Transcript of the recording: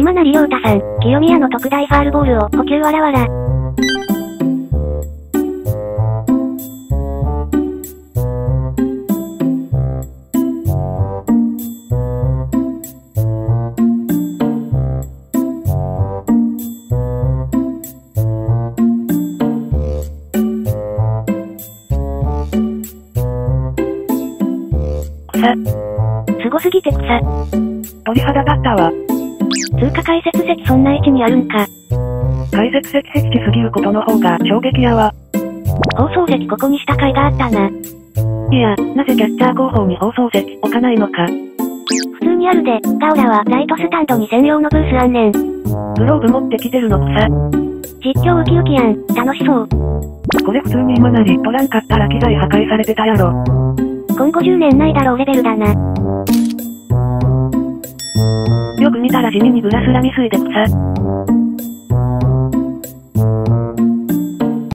今成亮太さん、清宮の特大ファールボールを補給わらわら。草。すごすぎて草。鳥肌立ったわ。通過解説席そんな位置にあるんか。解説席僻地すぎることの方が衝撃やわ。放送席ここにした甲斐があったな。いや、なぜキャッチャー後方に放送席置かないのか。普通にあるで、ガオラはライトスタンドに専用のブースあんねん。グローブ持ってきてるの草。実況ウキウキやん、楽しそう。これ普通に今なり取らんかったら機材破壊されてたやろ。今後10年ないだろうレベルだな。見たら地味にグラスラ未遂で草。